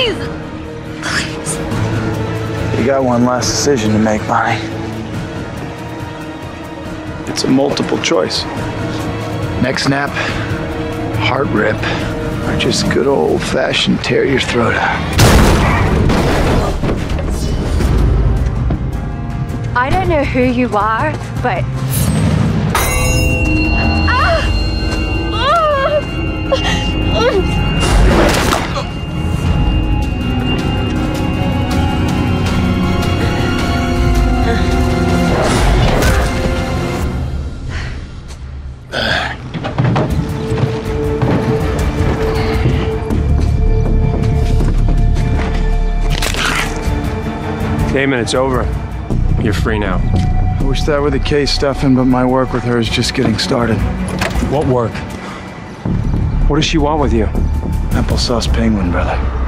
Please! Please. You got one last decision to make, Bonnie. It's a multiple choice. Neck snap, heart rip, or just good old fashioned tear your throat out. I don't know who you are, but Damon, it's over. You're free now. I wish that were the case, Stefan, but my work with her is just getting started. What work? What does she want with you? Applesauce penguin, brother.